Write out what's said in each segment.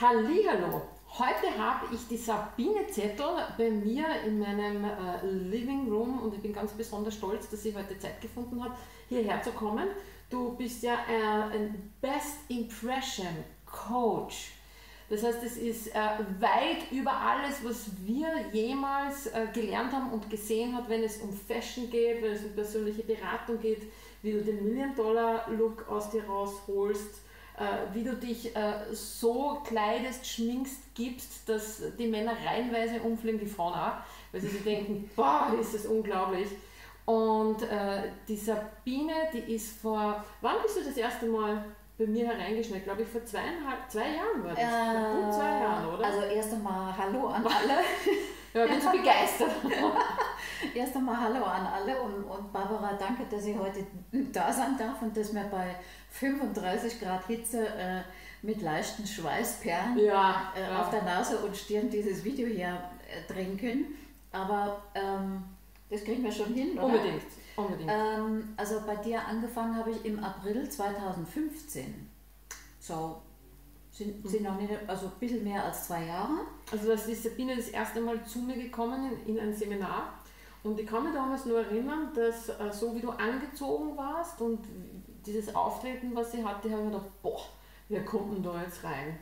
Hallihallo! Heute habe ich die Sabine Zettel bei mir in meinem äh, Living Room und ich bin ganz besonders stolz, dass sie heute Zeit gefunden hat, hierher zu kommen. Du bist ja äh, ein Best Impression Coach. Das heißt, es ist äh, weit über alles, was wir jemals äh, gelernt haben und gesehen haben, wenn es um Fashion geht, wenn es um persönliche Beratung geht, wie du den Million-Dollar-Look aus dir rausholst, wie du dich äh, so kleidest, schminkst, gibst, dass die Männer reihenweise umfliegen, die Frauen auch, weil sie sich denken, boah, ist das unglaublich. Und äh, die Sabine, die ist vor, wann bist du das erste Mal bei mir hereingeschneit? Glaube ich vor zweieinhalb, zwei Jahren war das. Äh, Gut zwei Jahren, oder? Also erst einmal Hallo an alle. ja, bin so begeistert. erst einmal Hallo an alle und, und Barbara, danke, dass ich heute da sein darf und dass wir bei 35 Grad Hitze äh, mit leichten Schweißperlen ja, äh, ja. auf der Nase und Stirn dieses Video hier äh, drehen können. Aber ähm, das kriegen wir schon hin, oder? Unbedingt. Unbedingt. Ähm, also bei dir angefangen habe ich im April 2015. So, sind, sind noch nicht, also ein bisschen mehr als zwei Jahre. Also da ist Sabine das erste Mal zu mir gekommen in, in ein Seminar und ich kann mich damals nur erinnern, dass äh, so wie du angezogen warst und dieses Auftreten, was sie hatte, habe ich mir gedacht, boah, wer kommt denn da jetzt rein?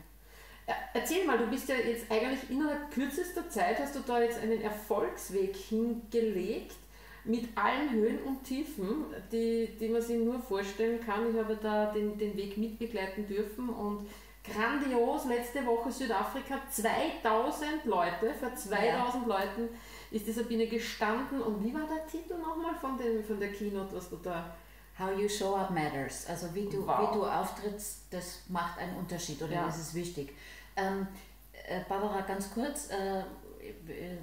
Äh, erzähl mal, du bist ja jetzt eigentlich innerhalb kürzester Zeit, hast du da jetzt einen Erfolgsweg hingelegt mit allen Höhen und Tiefen, die, die man sich nur vorstellen kann. Ich habe da den, den Weg mitbegleiten dürfen und grandios, letzte Woche Südafrika, 2000 Leute, vor 2000 ja. Leuten ist die Sabine gestanden und wie war der Titel nochmal von, dem, von der Keynote, was du da... How you show up matters, also wie du, Wow. wie du auftrittst, das macht einen Unterschied oder Ja. das ist wichtig. Ähm, äh, Barbara, ganz kurz, äh,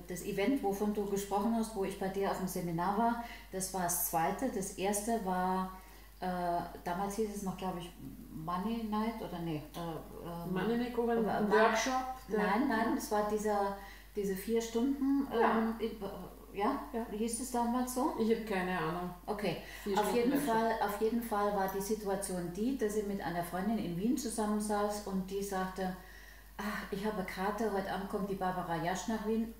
das Event, wovon du gesprochen hast, wo ich bei dir auf dem Seminar war, das war das zweite. Das erste war, äh, damals hieß es noch, glaube ich, Money Night oder nee? Äh, Money Makeover, Workshop? Nein, nein, es war dieser, diese vier Stunden, Ja. ähm, äh, ja, Ja. hieß es damals so? Ich habe keine Ahnung. Okay, Vier auf Stunden jeden. Fall, auf jeden Fall war die Situation die, dass ich mit einer Freundin in Wien zusammensaß und die sagte, ach, ich habe Karte, heute Abend kommt die Barbara Jasch nach Wien.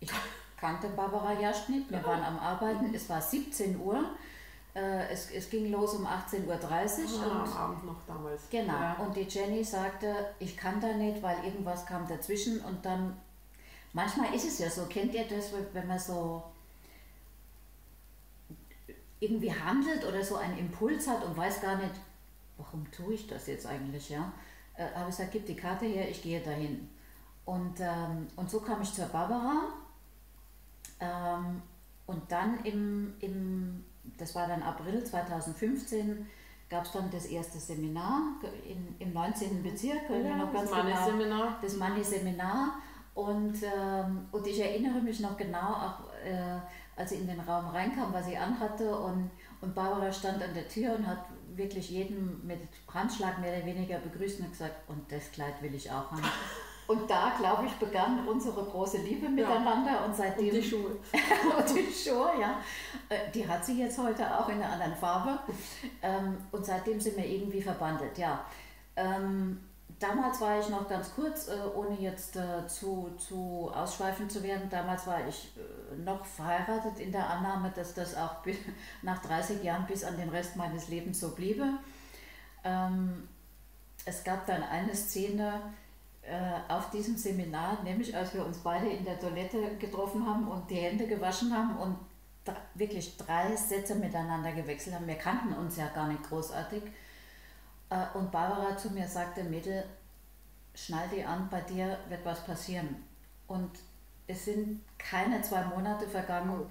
Ich kannte Barbara Jasch nicht, wir waren am Arbeiten, es war 17 Uhr, äh, es, es ging los um 18.30 Uhr Ah, und Abend noch damals. Genau, Ja. und die Jenny sagte, ich kann da nicht, weil irgendwas kam dazwischen und dann, manchmal ist es ja so, kennt ihr das, wenn man so irgendwie handelt oder so einen Impuls hat und weiß gar nicht, warum tue ich das jetzt eigentlich, ja? Äh, habe ich gesagt, gib die Karte her, ich gehe dahin. Und, ähm, und so kam ich zur Barbara ähm, und dann im, im, das war dann April 2015, gab es dann das erste Seminar in, im 19. Bezirk, Ja, noch das ganz genau, Money-Seminar. das Money-Seminar. Und, ähm, und ich erinnere mich noch genau, auch äh, als ich in den Raum reinkam, was ich anhatte. Und, und Barbara stand an der Tür und hat wirklich jeden mit Handschlag mehr oder weniger begrüßt und gesagt, und das Kleid will ich auch haben. Und da, glaube ich, begann unsere große Liebe miteinander und seitdem Und die Schuhe. und die Schuhe, ja. Äh, Die hat sie jetzt heute auch in einer anderen Farbe. Ähm, Und seitdem sind wir irgendwie verbandelt, ja. Damals war ich noch ganz kurz, äh, ohne jetzt äh, zu, zu ausschweifend zu werden, damals war ich äh, noch verheiratet in der Annahme, dass das auch nach 30 Jahren bis an den Rest meines Lebens so bliebe. Ähm, Es gab dann eine Szene, äh, auf diesem Seminar, nämlich als wir uns beide in der Toilette getroffen haben und die Hände gewaschen haben und wirklich drei Sätze miteinander gewechselt haben. Wir kannten uns ja gar nicht großartig. Äh, Und Barbara zu mir sagte, Mädel, schnall die an, bei dir wird was passieren. Und es sind keine zwei Monate vergangen.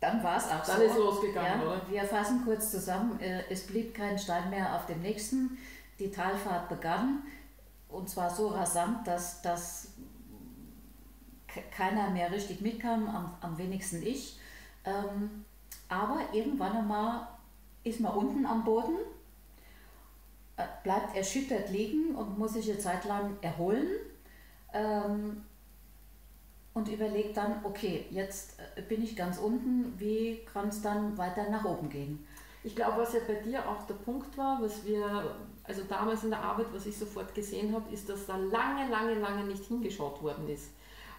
Dann war es auch Dann so. ist losgegangen, ja, oder? Wir fassen kurz zusammen. Äh, Es blieb kein Stein mehr auf dem nächsten. Die Talfahrt begann. Und zwar so rasant, dass, dass ke- keiner mehr richtig mitkam, am, am wenigsten ich. Ähm, aber irgendwann einmal ist man unten am Boden, bleibt erschüttert liegen und muss sich eine Zeit lang erholen. Ähm, und überlegt dann, okay, jetzt äh, bin ich ganz unten, wie kann es dann weiter nach oben gehen? Ich glaube, was ja bei dir auch der Punkt war, was wir Also damals in der Arbeit, was ich sofort gesehen habe, ist, dass da lange, lange, lange nicht hingeschaut worden ist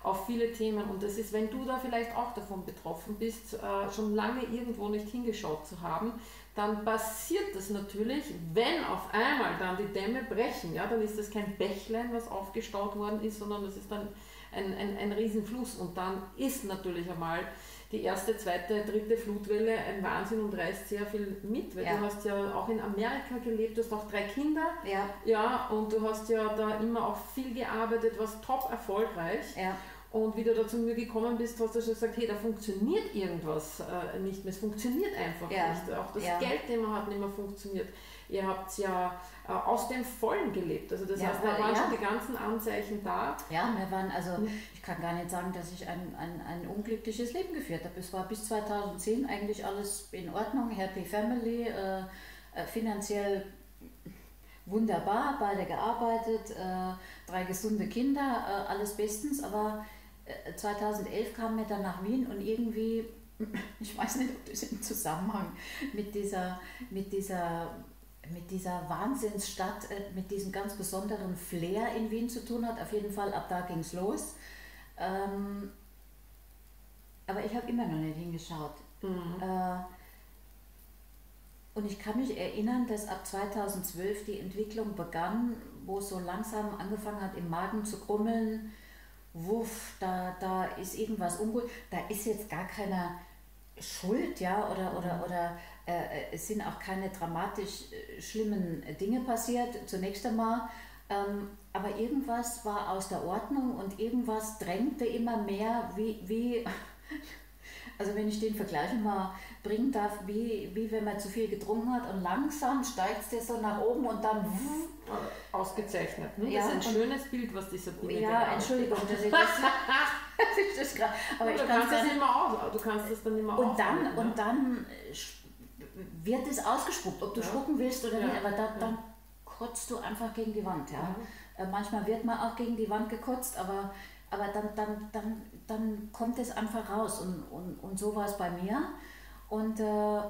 auf viele Themen. Und das ist, wenn du da vielleicht auch davon betroffen bist, äh, schon lange irgendwo nicht hingeschaut zu haben, dann passiert das natürlich, wenn auf einmal dann die Dämme brechen, ja, dann ist das kein Bächlein, was aufgestaut worden ist, sondern das ist dann ein, ein, ein Riesenfluss. Und dann ist natürlich einmal die erste, zweite, dritte Flutwelle ein Wahnsinn und reißt sehr viel mit, weil ja. du hast ja auch in Amerika gelebt, du hast auch drei Kinder, ja. ja, und du hast ja da immer auch viel gearbeitet, was top erfolgreich. Ja. Und wie du da zu mir gekommen bist, hast du schon gesagt, hey, da funktioniert irgendwas äh, nicht mehr. Es funktioniert einfach ja. nicht. Auch das ja. Geldthema hat nicht mehr funktioniert. Ihr habt ja äh, aus dem Vollen gelebt. Also das ja, heißt, da waren schon die ganzen Anzeichen da. Ja, wir waren, also hm. ich kann gar nicht sagen, dass ich ein, ein, ein unglückliches Leben geführt habe. Es war bis 2010 eigentlich alles in Ordnung, Happy Family, äh, äh finanziell wunderbar, beide gearbeitet, äh, drei gesunde Kinder, äh, alles bestens, aber 2011 kam mir dann nach Wien und irgendwie, ich weiß nicht, ob das im Zusammenhang mit dieser, mit dieser, mit dieser Wahnsinnsstadt, äh, mit diesem ganz besonderen Flair in Wien zu tun hat. Auf jeden Fall, ab da ging es los. Ähm, aber ich habe immer noch nicht hingeschaut. Mhm. Äh, und ich kann mich erinnern, dass ab 2012 die Entwicklung begann, wo es so langsam angefangen hat, im Magen zu krummeln wuff, da, da ist irgendwas ungut, da ist jetzt gar keine Schuld, ja, oder, oder, oder äh, es sind auch keine dramatisch äh, schlimmen Dinge passiert, zunächst einmal. Ähm, aber irgendwas war aus der Ordnung und irgendwas drängte immer mehr, wie, wie also wenn ich den Vergleich mal bringen darf, wie, wie wenn man zu viel getrunken hat und langsam steigt es so nach oben und dann ausgezeichnet. Ne? Das ist ein schönes Bild, was dieser Sabine Ja, Entschuldigung, dass ich das, dass ich das gerade. Aber ich du kannst das nicht mehr aus, du kannst das dann nicht mehr Und dann ne? und dann wird es ausgespuckt, ob du ja. spucken willst oder ja. nicht, aber da, dann kotzt du einfach gegen die Wand. Ja? ja. Äh, manchmal wird man auch gegen die Wand gekotzt, aber, aber dann, dann, dann, dann kommt es einfach raus und, und, und so war es bei mir. Und äh,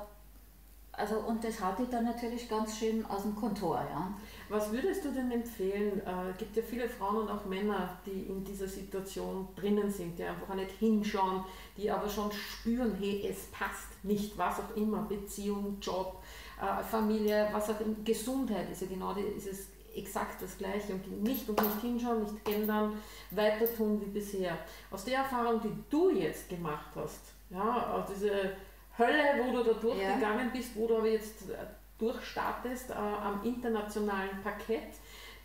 also und das hatte ich dann natürlich ganz schön aus dem Kontor, ja. Was würdest du denn empfehlen? Es äh, gibt ja viele Frauen und auch Männer, die in dieser Situation drinnen sind, die einfach nicht hinschauen, die aber schon spüren, hey, es passt nicht, was auch immer, Beziehung, Job, äh, Familie, was auch immer, Gesundheit ist ja genau die, ist es exakt das Gleiche und nicht und nicht hinschauen, nicht ändern, weiter tun wie bisher. Aus der Erfahrung, die du jetzt gemacht hast, ja, diese Hölle, wo du da durchgegangen ja. bist, wo du aber jetzt äh, durchstartest äh, am internationalen Parkett.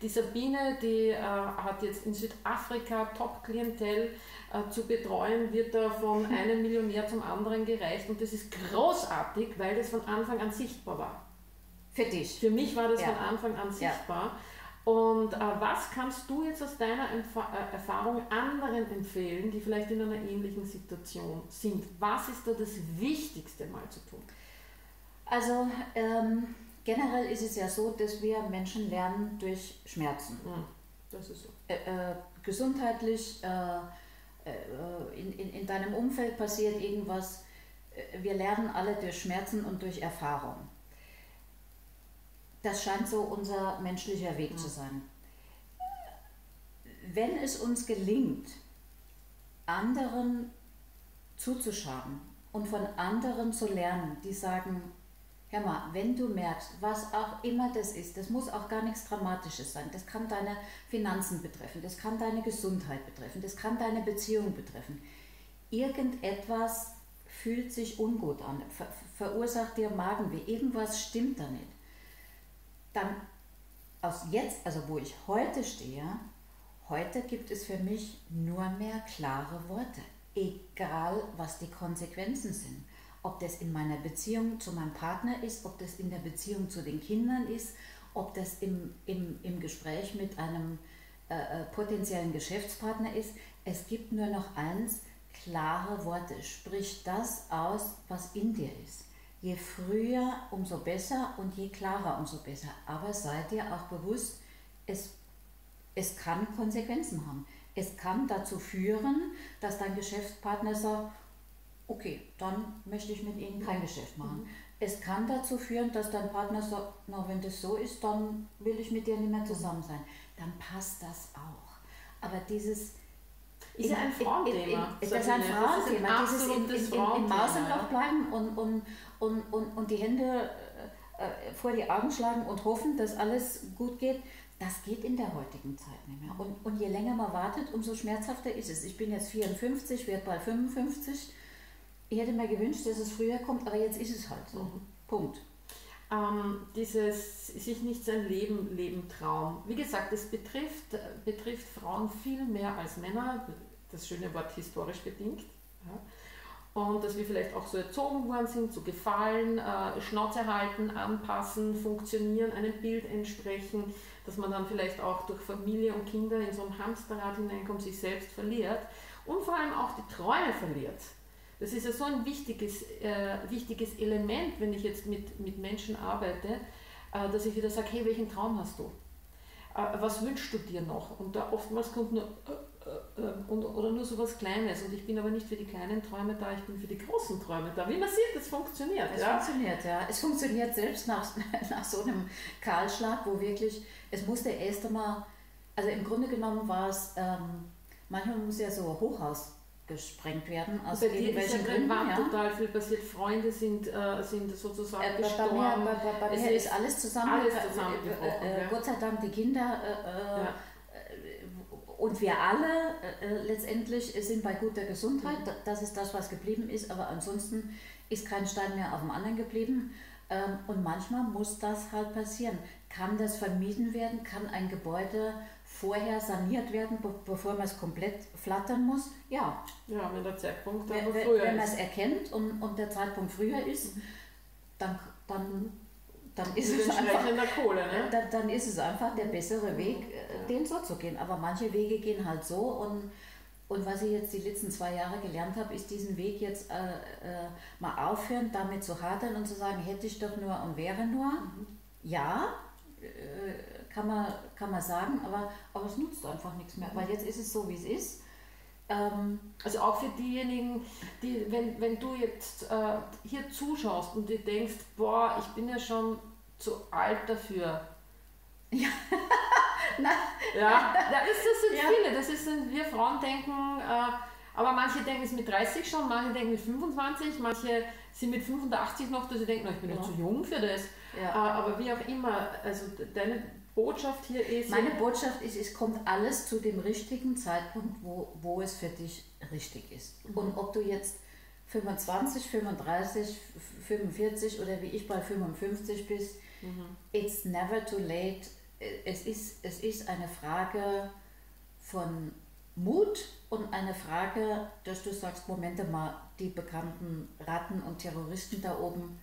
Die Sabine, die äh, hat jetzt in Südafrika Top-Klientel äh, zu betreuen, wird da von einem Millionär zum anderen gereicht und das ist großartig, weil das von Anfang an sichtbar war. Für dich? Für mich war das ja. von Anfang an sichtbar. Ja. Und äh, was kannst du jetzt aus deiner Empf äh, Erfahrung anderen empfehlen, die vielleicht in einer ähnlichen Situation sind? Was ist da das Wichtigste mal zu tun? Also ähm, generell ist es ja so, dass wir Menschen lernen durch Schmerzen. Mhm, das ist so. Äh, äh gesundheitlich, äh, äh, in, in, in deinem Umfeld passiert irgendwas. Wir lernen alle durch Schmerzen und durch Erfahrung. Das scheint so unser menschlicher Weg mhm. zu sein. Wenn es uns gelingt, anderen zuzuschauen und von anderen zu lernen, die sagen, Hör mal, wenn du merkst, was auch immer das ist, das muss auch gar nichts Dramatisches sein. Das kann deine Finanzen betreffen, das kann deine Gesundheit betreffen, das kann deine Beziehung betreffen. Irgendetwas fühlt sich ungut an, ver verursacht dir Magenweh, irgendwas stimmt da nicht dann aus jetzt, also wo ich heute stehe, heute gibt es für mich nur mehr klare Worte, egal was die Konsequenzen sind. Ob das in meiner Beziehung zu meinem Partner ist, ob das in der Beziehung zu den Kindern ist, ob das im, im, im Gespräch mit einem äh, äh potenziellen Geschäftspartner ist. Es gibt nur noch eins, klare Worte. Sprich das aus, was in dir ist. Je früher, umso besser und je klarer, umso besser. Aber seid ihr auch bewusst, es, es kann Konsequenzen haben. Es kann dazu führen, dass dein Geschäftspartner sagt, okay, dann möchte ich mit Ihnen kein Geschäft machen. Mhm. Es kann dazu führen, dass dein Partner sagt, na, wenn das so ist, dann will ich mit dir nicht mehr zusammen sein. Dann passt das auch. Aber dieses ist ja ein Frauenthema. Das ist ein Frauenthema. Dieses in, in, in, im Mausenloch bleiben und, und, und, und, und die Hände äh, vor die Augen schlagen und hoffen, dass alles gut geht, das geht in der heutigen Zeit nicht mehr. Und, und je länger man wartet, umso schmerzhafter ist es. Ich bin jetzt 54, werde bald 55. Ich hätte mir gewünscht, dass es früher kommt, aber jetzt ist es halt so. Mhm. Punkt. Ähm, dieses sich nicht sein Leben leben trauen. Wie gesagt, es betrifft, betrifft Frauen viel mehr als Männer. Das schöne Wort historisch bedingt. Ja und dass wir vielleicht auch so erzogen worden sind, zu gefallen, äh, Schnauze halten, anpassen, funktionieren, einem Bild entsprechen, dass man dann vielleicht auch durch Familie und Kinder in so ein Hamsterrad hineinkommt, sich selbst verliert und vor allem auch die Träume verliert. Das ist ja so ein wichtiges, äh, wichtiges Element, wenn ich jetzt mit, mit Menschen arbeite, äh, dass ich wieder sage, hey, welchen Traum hast du? Äh, was wünschst du dir noch? Und da oftmals kommt nur, äh, äh, äh, und, oder nur so was Kleines. Und ich bin aber nicht für die kleinen Träume da, ich bin für die großen Träume da. Wie man sieht, es funktioniert. Es ja? funktioniert, ja. Es funktioniert selbst nach, nach so einem Kahlschlag, wo wirklich, es musste erst einmal, also im Grunde genommen war es, ähm, manchmal muss ja so Hochhaus gesprengt werden. Aus bei dir ist ja Gründen, ja? total viel passiert. Freunde sind, äh, sind sozusagen äh, gestorben. Bei mir, bei, bei mir ist alles zusammen. Alles zusammengebrochen. Äh, äh, ja. Gott sei Dank die Kinder äh, ja und wir alle äh, äh, letztendlich sind bei guter Gesundheit. Mhm. Das ist das, was geblieben ist. Aber ansonsten ist kein Stein mehr auf dem anderen geblieben. Ähm, und manchmal muss das halt passieren. Kann das vermieden werden? Kann ein Gebäude vorher saniert werden, be bevor man es komplett flattern muss? Ja. Ja, wenn der Zeitpunkt dann wenn, früher Wenn man es erkennt und, und der Zeitpunkt früher ist, mhm. dann, dann dann ist, es einfach, Kohle, ne? dann, dann, ist es einfach der bessere Weg, äh, den so zu gehen. Aber manche Wege gehen halt so und, und was ich jetzt die letzten zwei Jahre gelernt habe, ist diesen Weg jetzt äh, äh, mal aufhören, damit zu hadern und zu sagen, hätte ich doch nur und wäre nur. Mhm. Ja, äh, kann, man, kann man sagen, aber, aber es nutzt einfach nichts mehr, weil jetzt ist es so, wie es ist. Ähm, also auch für diejenigen, die, wenn, wenn du jetzt äh, hier zuschaust und dir denkst, boah, ich bin ja schon zu alt dafür. Ja. Ja, das, das sind ja. viele. Das ist, wir Frauen denken, äh, aber manche denken es mit 30 schon, manche denken mit 25, manche sind mit 85 noch, dass sie denken, ich bin ja. noch zu jung für das. Ja. Äh, aber wie auch immer, also deine Botschaft hier ist. Meine Botschaft ist, es kommt alles zu dem richtigen Zeitpunkt, wo, wo es für dich richtig ist. Mhm. Und ob du jetzt 25, 35, 45 oder wie ich bei 55 bist, mhm. it's never too late. Es ist, es ist eine Frage von Mut und eine Frage, dass du sagst, Momente mal, die bekannten Ratten und Terroristen da oben,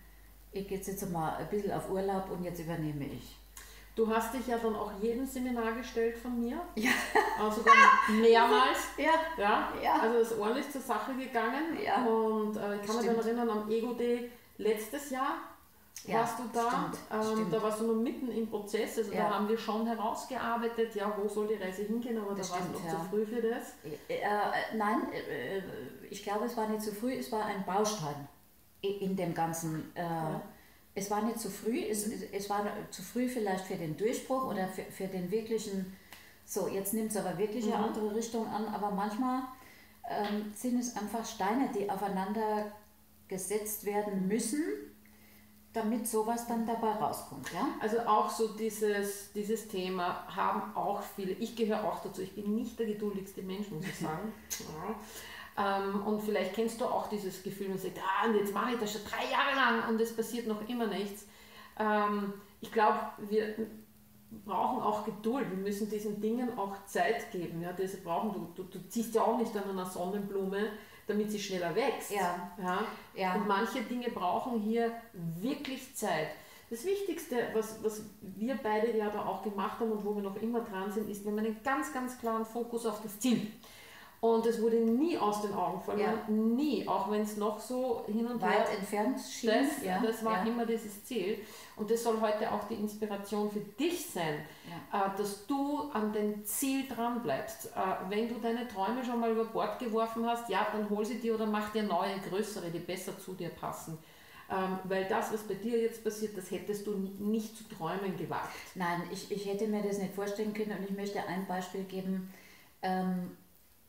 ich gehe jetzt mal ein bisschen auf Urlaub und jetzt übernehme ich. Du hast dich ja dann auch jedem Seminar gestellt von mir. Ja. Also sogar mehrmals. Ja. ja. ja. Also ist ordentlich zur Sache gegangen. Ja. Und äh, ich kann mich dann erinnern, am Ego Day letztes Jahr ja, warst du da. Stimmt, ähm, stimmt. Da warst du noch mitten im Prozess. Also ja. da haben wir schon herausgearbeitet, ja, wo soll die Reise hingehen, aber das da war es noch ja. zu früh für das. Äh, äh, nein, äh, ich glaube, es war nicht zu früh, es war ein Baustein in dem ganzen. Äh, es war nicht zu früh, es, es war zu früh vielleicht für den Durchbruch oder für, für den wirklichen, so jetzt nimmt es aber wirklich eine mhm. andere Richtung an, aber manchmal ähm, sind es einfach Steine, die aufeinander gesetzt werden müssen, damit sowas dann dabei rauskommt. Ja? Also auch so dieses, dieses Thema haben auch viele, ich gehöre auch dazu, ich bin nicht der geduldigste Mensch, muss ich sagen. ja. Ähm, und vielleicht kennst du auch dieses Gefühl und sagst, ah, und jetzt mache ich das schon drei Jahre lang und es passiert noch immer nichts. Ähm, ich glaube, wir brauchen auch Geduld. Wir müssen diesen Dingen auch Zeit geben. Ja? Das brauchen, du, du, du ziehst ja auch nicht an einer Sonnenblume, damit sie schneller wächst. Ja. Ja? ja. Und manche Dinge brauchen hier wirklich Zeit. Das Wichtigste, was, was wir beide ja da auch gemacht haben und wo wir noch immer dran sind, ist, wenn man einen ganz, ganz klaren Fokus auf das Ziel. Und es wurde nie aus den Augen verloren, ja. nie, auch wenn es noch so hin und Weit her entfernt schien. Das, ja. das war ja. immer dieses Ziel. Und das soll heute auch die Inspiration für dich sein, äh, dass du an dem Ziel dran bleibst. Äh, wenn du deine Träume schon mal über Bord geworfen hast, ja, dann hol sie dir oder mach dir neue, größere, die besser zu dir passen. ähm, weil das, was bei dir jetzt passiert, das hättest du nicht zu träumen gewagt. Nein, ich, ich hätte mir das nicht vorstellen können und ich möchte ein Beispiel geben. Ähm,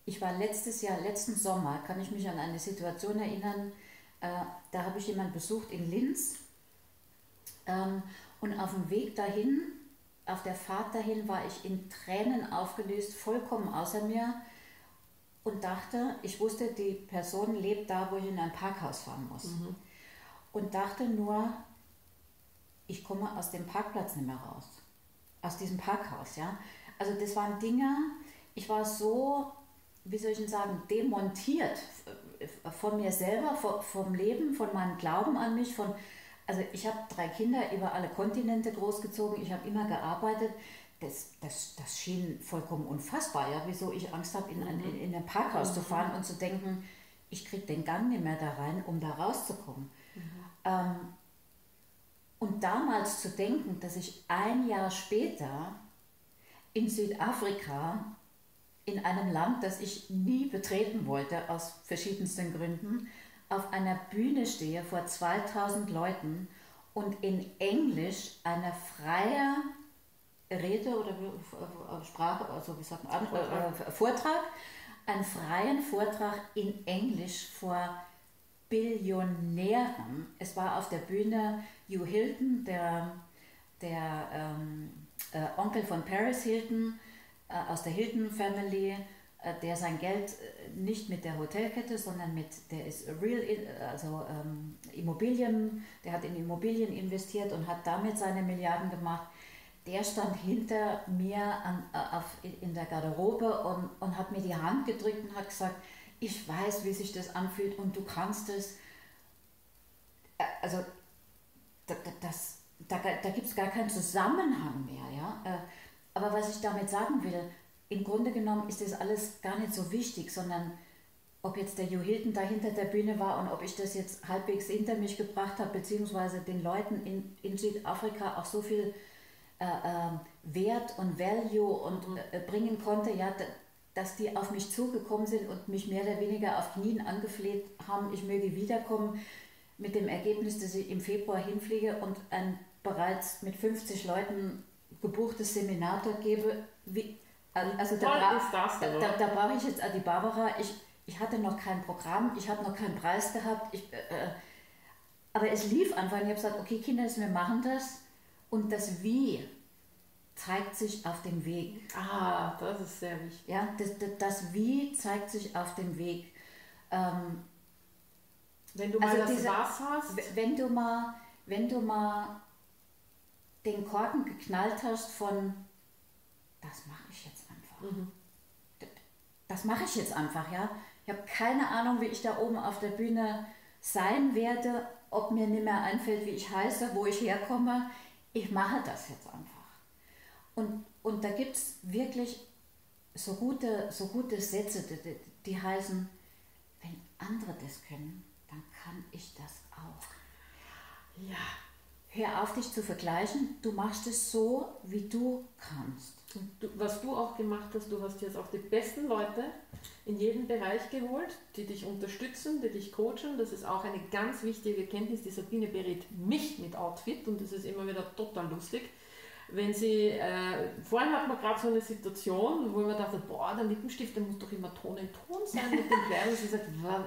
ich war letztes Jahr, letzten Sommer, kann ich mich an eine Situation erinnern, äh, da habe ich jemanden besucht in Linz ähm, und auf dem Weg dahin, auf der Fahrt dahin, war ich in Tränen aufgelöst, vollkommen außer mir und dachte, ich wusste, die Person lebt da, wo ich in ein Parkhaus fahren muss. Mhm. Und dachte nur, ich komme aus dem Parkplatz nicht mehr raus. Aus diesem Parkhaus, ja. Also das waren Dinge, ich war so, wie soll ich denn sagen, demontiert von mir selber, vom Leben, von meinem Glauben an mich, von, also ich habe drei Kinder über alle Kontinente großgezogen, ich habe immer gearbeitet. Das, das, das schien vollkommen unfassbar, ja, wieso ich Angst habe, in, ein, in, in ein Parkhaus mhm. zu fahren und zu denken, ich kriege den Gang nicht mehr da rein, um da rauszukommen. Mhm. Ähm, und damals zu denken, dass ich ein Jahr später in Südafrika, in einem Land, das ich nie betreten wollte, aus verschiedensten Gründen, auf einer Bühne stehe vor 2000 Leuten und in Englisch eine freie Rede oder Sprache, also wie sagt man, Vortrag, äh, Vortrag einen freien Vortrag in Englisch vor Billionären. Es war auf der Bühne Hugh Hilton, der, der ähm, äh, Onkel von Paris Hilton äh, aus der Hilton Family, äh, der sein Geld äh, nicht mit der Hotelkette, sondern mit, der ist real, also ähm, Immobilien, der hat in Immobilien investiert und hat damit seine Milliarden gemacht. Der stand hinter mir an, auf, in der Garderobe und, und hat mir die Hand gedrückt und hat gesagt, ich weiß, wie sich das anfühlt und du kannst es. Also, das, da, da gibt es gar keinen Zusammenhang mehr. Ja? Aber was ich damit sagen will, im Grunde genommen ist das alles gar nicht so wichtig, sondern ob jetzt der Joe Hilton da hinter der Bühne war und ob ich das jetzt halbwegs hinter mich gebracht habe, beziehungsweise den Leuten in, in Südafrika auch so viel äh, äh, Wert und Value und mhm. äh, bringen konnte, ja, dass die auf mich zugekommen sind und mich mehr oder weniger auf Knien angefleht haben, ich möge wiederkommen, mit dem Ergebnis, dass ich im Februar hinfliege und ein bereits mit 50 Leuten gebuchtes Seminar dort gebe. Wie, also da, bra das, da, da, da brauche ich jetzt die Barbara, ich, ich hatte noch kein Programm, ich habe noch keinen Preis gehabt, ich, äh, äh aber es lief einfach und ich habe gesagt, okay Kinder, wir machen das und das Wie zeigt sich auf dem Weg. Ah, das ist sehr wichtig. Ja, das, das, das Wie zeigt sich auf dem Weg. Ähm, wenn du mal also das diese, Was hast? Wenn du mal, wenn du mal den Korken geknallt hast von, das mache ich jetzt einfach. Mhm. Das, das mache ich jetzt einfach, ja. Ich habe keine Ahnung, wie ich da oben auf der Bühne sein werde, ob mir nicht mehr einfällt, wie ich heiße, wo ich herkomme. Ich mache das jetzt einfach. Und, und da gibt es wirklich so gute, so gute Sätze, die, die heißen, wenn andere das können, dann kann ich das auch. Ja. Hör auf, dich zu vergleichen. Du machst es so, wie du kannst. Du, was du auch gemacht hast, du hast jetzt auch die besten Leute in jedem Bereich geholt, die dich unterstützen, die dich coachen. Das ist auch eine ganz wichtige Kenntnis. Die Sabine berät mich mit Outfit und das ist immer wieder total lustig wenn sie, äh, vorhin hat man gerade so eine Situation, wo mir dachte, boah, der Lippenstift, der muss doch immer Ton in Ton sein mit dem Kleidern. Und sie sagt,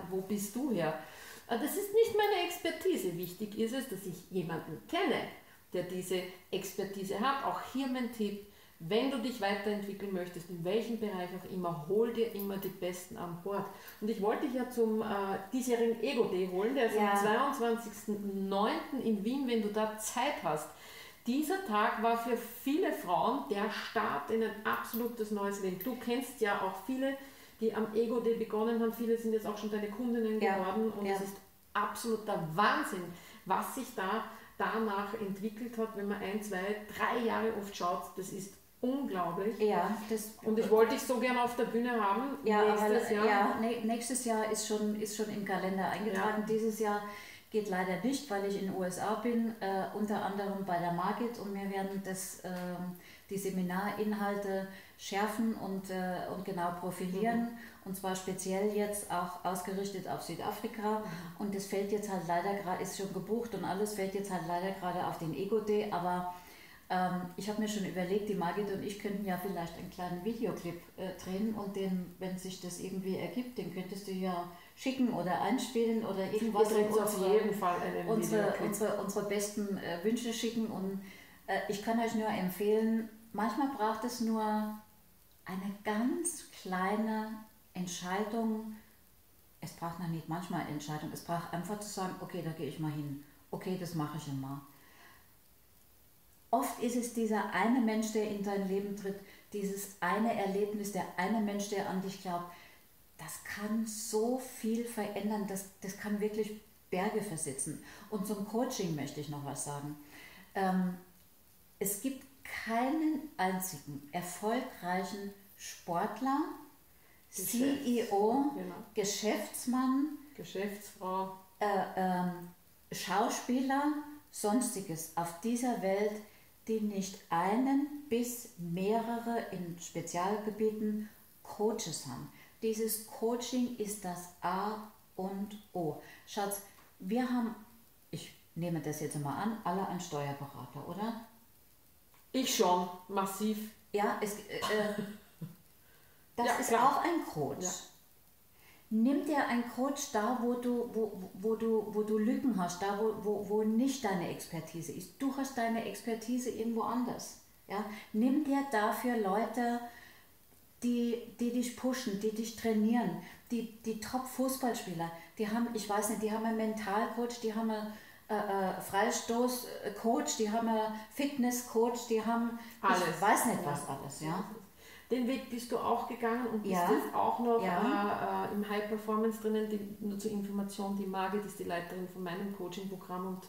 wo bist du her? Äh, das ist nicht meine Expertise. Wichtig ist es, dass ich jemanden kenne, der diese Expertise hat. Auch hier mein Tipp, wenn du dich weiterentwickeln möchtest, in welchem Bereich auch immer, hol dir immer die Besten an Bord. Und ich wollte dich ja zum äh, diesjährigen Ego-Day holen, der ist ja. am 22.09. in Wien, wenn du da Zeit hast dieser Tag war für viele Frauen der Start in ein absolutes neues Leben. Du kennst ja auch viele, die am Ego Day begonnen haben. Viele sind jetzt auch schon deine Kundinnen ja, geworden und ja. es ist absoluter Wahnsinn, was sich da danach entwickelt hat, wenn man ein, zwei, drei Jahre oft schaut. Das ist unglaublich. Ja, das und ich wollte dich so gerne auf der Bühne haben. Ja, nächstes aber, Jahr. Ja, nächstes Jahr ist schon, ist schon im Kalender eingetragen. Ja. Dieses Jahr Geht leider nicht, weil ich in den USA bin, äh, unter anderem bei der Margit und wir werden das äh, die Seminarinhalte schärfen und, äh, und genau profilieren. Mhm. Und zwar speziell jetzt auch ausgerichtet auf Südafrika. Mhm. Und das fällt jetzt halt leider gerade, ist schon gebucht und alles fällt jetzt halt leider gerade auf den Ego-Day. Aber ähm, ich habe mir schon überlegt, die Margit und ich könnten ja vielleicht einen kleinen Videoclip äh, drehen und den, wenn sich das irgendwie ergibt, den könntest du ja schicken oder einspielen oder irgendwas in unsere, auf jeden Fall unsere, unsere, unsere besten äh, Wünsche schicken. Und äh, ich kann euch nur empfehlen, manchmal braucht es nur eine ganz kleine Entscheidung. Es braucht noch nicht manchmal Entscheidung, es braucht einfach zu sagen, okay, da gehe ich mal hin. Okay, das mache ich immer. Oft ist es dieser eine Mensch, der in dein Leben tritt, dieses eine Erlebnis, der eine Mensch, der an dich glaubt, das kann so viel verändern, das, das kann wirklich Berge versetzen. Und zum Coaching möchte ich noch was sagen. Ähm, es gibt keinen einzigen erfolgreichen Sportler, Geschäfts CEO, genau. Geschäftsmann, Geschäftsfrau, äh, ähm, Schauspieler, sonstiges auf dieser Welt, die nicht einen bis mehrere in Spezialgebieten Coaches haben. Dieses Coaching ist das A und O. Schatz, wir haben, ich nehme das jetzt mal an, alle einen Steuerberater, oder? Ich schon, massiv. Ja, es, äh, äh das ja, ist klar. auch ein Coach. Ja. Nimm dir einen Coach da, wo du, wo, wo, du, wo du Lücken hast, da, wo, wo, wo nicht deine Expertise ist. Du hast deine Expertise irgendwo anders. Ja? Nimm dir dafür Leute, die, die dich pushen, die dich trainieren. Die, die Top-Fußballspieler, die haben, ich weiß nicht, die haben einen Mentalcoach, die haben einen äh, äh, Freistoßcoach, die haben einen Fitnesscoach, die haben, alles. ich weiß nicht was alles. Ja? Den Weg bist du auch gegangen und bist ja. jetzt auch noch ja. äh, im High Performance drinnen. Die, nur zur Information, die Margit ist die Leiterin von meinem Coaching-Programm und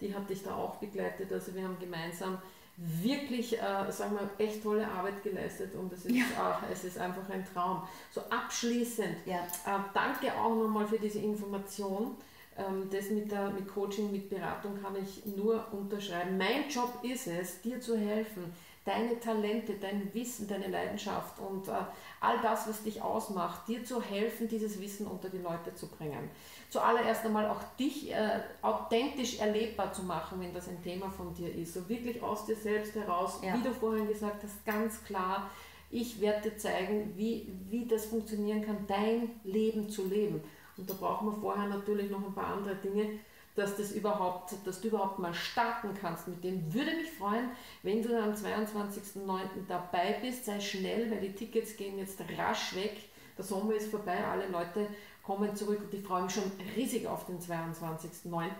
die hat dich da auch begleitet. Also wir haben gemeinsam wirklich, äh, sagen wir, echt tolle Arbeit geleistet und es ist, ja. äh, es ist einfach ein Traum. So abschließend, ja. äh, danke auch nochmal für diese Information. Ähm, das mit, der, mit Coaching, mit Beratung kann ich nur unterschreiben. Mein Job ist es, dir zu helfen, deine Talente, dein Wissen, deine Leidenschaft und äh, all das, was dich ausmacht, dir zu helfen, dieses Wissen unter die Leute zu bringen. Zuallererst einmal auch dich äh, authentisch erlebbar zu machen, wenn das ein Thema von dir ist. So wirklich aus dir selbst heraus, ja. wie du vorhin gesagt hast, ganz klar, ich werde dir zeigen, wie, wie das funktionieren kann, dein Leben zu leben. Und da brauchen wir vorher natürlich noch ein paar andere Dinge, dass, das überhaupt, dass du überhaupt mal starten kannst mit dem. Würde mich freuen, wenn du am 22.09. dabei bist. Sei schnell, weil die Tickets gehen jetzt rasch weg. Der Sommer ist vorbei, alle Leute kommen zurück und ich freue mich schon riesig auf den 22.09.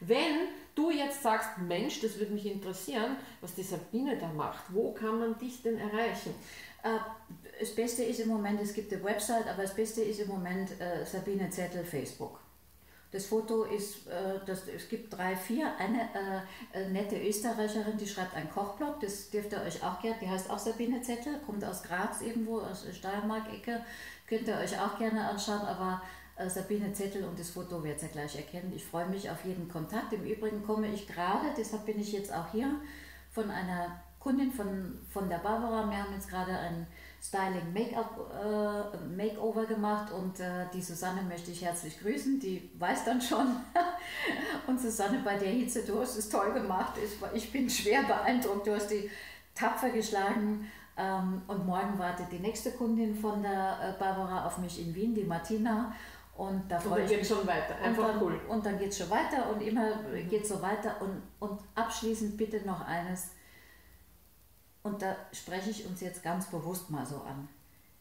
Wenn du jetzt sagst, Mensch, das würde mich interessieren, was die Sabine da macht, wo kann man dich denn erreichen? Äh, das Beste ist im Moment, es gibt eine Website, aber das Beste ist im Moment äh, Sabine Zettel Facebook. Das Foto ist, äh, das, es gibt drei, vier. Eine äh, äh, nette Österreicherin, die schreibt einen Kochblog, das dürft ihr euch auch gerne, die heißt auch Sabine Zettel, kommt aus Graz irgendwo, aus Steiermark-Ecke, könnt ihr euch auch gerne anschauen, aber äh, Sabine Zettel und das Foto werdet ihr gleich erkennen. Ich freue mich auf jeden Kontakt. Im Übrigen komme ich gerade, deshalb bin ich jetzt auch hier, von einer Kundin von, von der Barbara. Wir haben jetzt gerade ein Styling Make-up äh, Makeover gemacht und äh, die Susanne möchte ich herzlich grüßen, die weiß dann schon. und Susanne, bei der Hitze, du hast es toll gemacht. Ich, ich bin schwer beeindruckt, du hast die tapfer geschlagen. Ähm, und morgen wartet die nächste Kundin von der äh, Barbara auf mich in Wien, die Martina. Und da freue ich mich. schon weiter, einfach und dann, cool. Und dann geht es schon weiter und immer geht es so weiter. Und, und abschließend bitte noch eines und da spreche ich uns jetzt ganz bewusst mal so an.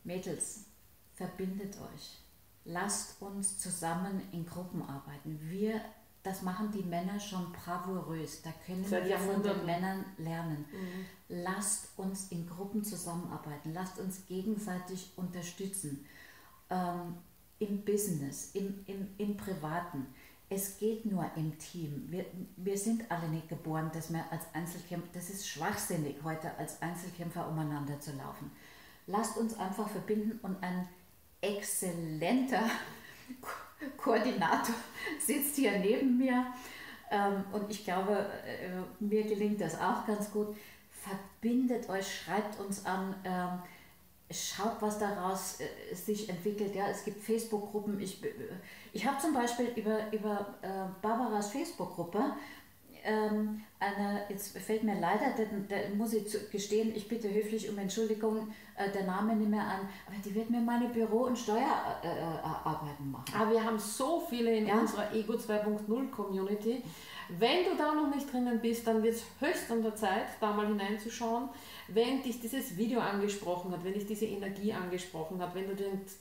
Mädels, verbindet euch. Lasst uns zusammen in Gruppen arbeiten. Wir, das machen die Männer schon bravourös. Da können Seit wir von den Männern lernen. Mhm. Lasst uns in Gruppen zusammenarbeiten. Lasst uns gegenseitig unterstützen. Ähm, Im Business, im, im, im Privaten es geht nur im Team. Wir, wir sind alle nicht geboren, dass wir als Einzelkämpfer, das ist schwachsinnig, heute als Einzelkämpfer umeinander zu laufen. Lasst uns einfach verbinden und ein exzellenter Ko Koordinator sitzt hier neben mir ähm, und ich glaube, äh, mir gelingt das auch ganz gut. verbindet euch, schreibt uns an. Ähm, schaut, was daraus äh, sich entwickelt. Ja, es gibt Facebook-Gruppen. Ich, äh, ich habe zum Beispiel über, über äh, Barbaras Facebook-Gruppe ähm, eine, jetzt fällt mir leider, da muss ich gestehen, ich bitte höflich um Entschuldigung, äh, der Name nicht mehr an, aber die wird mir meine Büro- und Steuerarbeiten machen. Aber wir haben so viele in ja? unserer Ego 2.0 Community. Wenn du da noch nicht drinnen bist, dann wird es höchst an der Zeit, da mal hineinzuschauen. Wenn dich dieses Video angesprochen hat, wenn dich diese Energie angesprochen hat, wenn du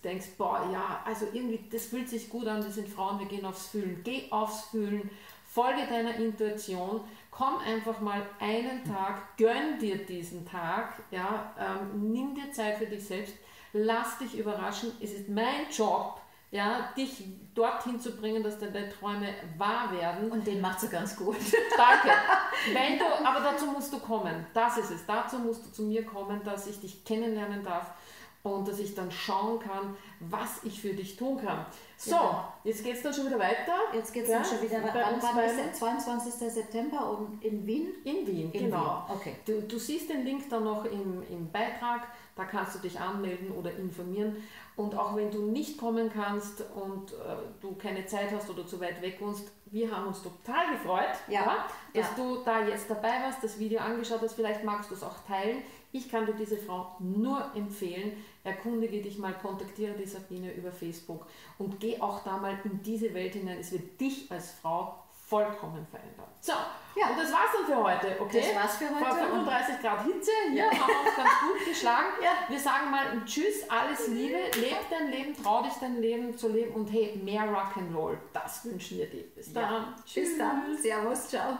denkst, boah, ja, also irgendwie, das fühlt sich gut an, wir sind Frauen, wir gehen aufs Fühlen. Geh aufs Fühlen, folge deiner Intuition, komm einfach mal einen Tag, gönn dir diesen Tag, ja, ähm, nimm dir Zeit für dich selbst, lass dich überraschen. Es ist mein Job, ja, dich dorthin zu bringen, dass deine Träume wahr werden. Und den macht sie ganz gut. Danke. Wenn du, aber dazu musst du kommen. Das ist es. Dazu musst du zu mir kommen, dass ich dich kennenlernen darf und dass ich dann schauen kann, was ich für dich tun kann. So, genau. jetzt geht es dann schon wieder weiter. Jetzt geht es dann schon wieder weiter. Wann ist der 22. September und in Wien? In Wien, in genau. Wien. Okay. Du, du, siehst den Link dann noch im, im Beitrag, da kannst du dich anmelden oder informieren. Und auch wenn du nicht kommen kannst und äh, du keine Zeit hast oder zu weit weg wohnst, wir haben uns total gefreut, ja. Ja, dass ja. du da jetzt dabei warst, das Video angeschaut hast. Vielleicht magst du es auch teilen. Ich kann dir diese Frau nur empfehlen. Erkundige dich mal, kontaktiere die Sabine über Facebook und geh auch da mal in diese Welt hinein. Es wird dich als Frau vollkommen verändern. So, ja. und das war's dann für heute, okay? Das war's für heute. Vor 35 Grad Hitze, hier haben wir uns ganz gut geschlagen. Ja. Wir sagen mal Tschüss, alles Liebe, leb dein Leben, trau dich dein Leben zu leben und hey, mehr Rock'n'Roll, das wünschen wir dir. Bis dann. Ja. Tschüss. Bis dann. Servus, ciao.